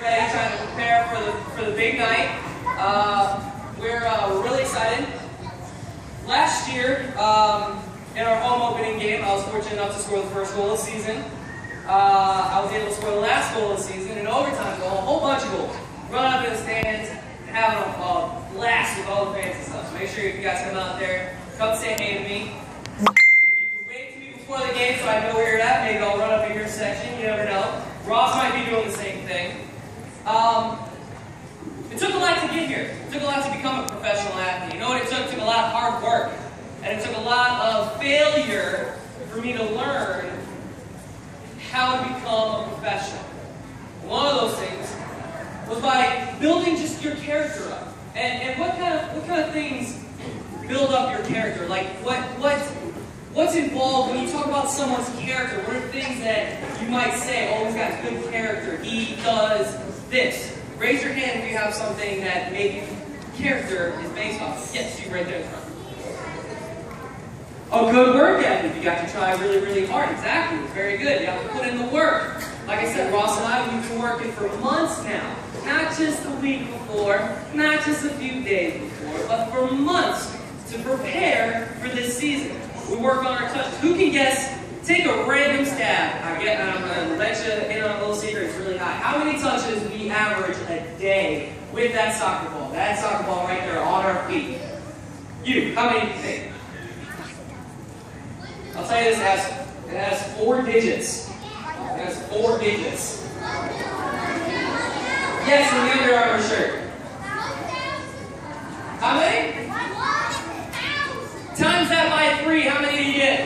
Ready, trying to prepare for the for the big night. Uh, we're uh, really excited. Last year, um, in our home opening game, I was fortunate enough to score the first goal of the season. Uh, I was able to score the last goal of the season, and overtime goal, a whole bunch of goals. Run up in the stands, having a, blast with all the fans and stuff. So make sure you guys come out there, come say hey to me. If you can wave to me before the game so I know where you're at, maybe I'll run up in your section. You never know. Ross might be doing the same thing. Um, it took a lot to get here. It took a lot to become a professional athlete. You know what it took? It took a lot of hard work. And it took a lot of failure for me to learn how to become a professional. One of those things was by building just your character up. And, and what kind of what kind of things build up your character? Like what what what's involved when you talk about someone's character? What are things that you might say, oh, he's got good character, he does this. Raise your hand if you have something that maybe character is based off of. Yes, you right there in front. A good work ethic. You got to try really, really hard. Exactly. Very good. You have to put in the work. Like I said, Ross and I, we've been working for months now. Not just a week before, not just a few days before, but for months to prepare for this season. We work on our touches. Who can guess? Take a random stab. I get, I'm gonna let you in on a little secret. It's really high. How many touches average a day with that soccer ball? That soccer ball right there on our feet. You, how many do you think? I'll tell you this, it has, it has four digits. It has four digits. Yes, in the Under Armour shirt. How many? Times that by three, how many do you get?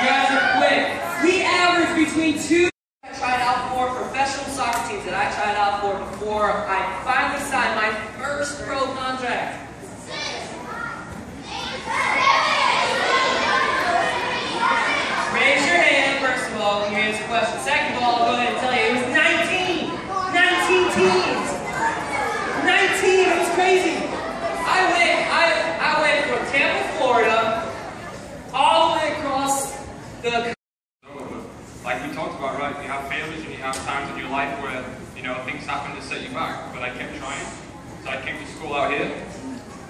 You guys are quick. We average between two. I tried out for professional soccer teams that I tried out for before I finally signed my first pro contract. Raise your hand, first of all, when you answer questions. Second of all, I'll go ahead and tell you, it was 19! 19 teams! 19! It was crazy! I went, I, I went from Tampa, Florida, all the way across the we talked about, right? You have failures and you have times in your life where, you know, things happen to set you back. But I kept trying. So I came to school out here.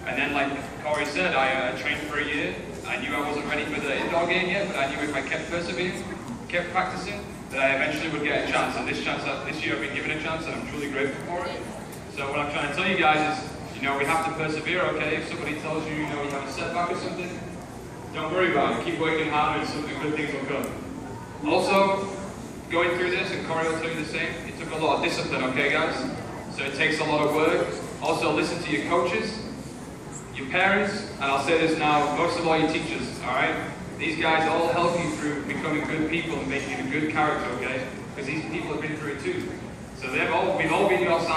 And then, like Corey said, I uh, trained for a year. I knew I wasn't ready for the indoor game yet, but I knew if I kept persevering, kept practicing, that I eventually would get a chance. And this chance, uh, this year I've been given a chance and I'm truly grateful for it. So what I'm trying to tell you guys is, you know, we have to persevere, okay? If somebody tells you, you know, you have a setback or something, don't worry about it. Keep working hard and something good things will come. Also, going through this, and Corey will tell you the same, it took a lot of discipline, okay guys? So it takes a lot of work. Also listen to your coaches, your parents, and I'll say this now, most of all your teachers, alright? These guys all help you through becoming good people and making a good character, okay? Because these people have been through it too. So they've all, we've all been your side.